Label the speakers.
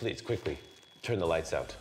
Speaker 1: please, quickly, turn the lights out.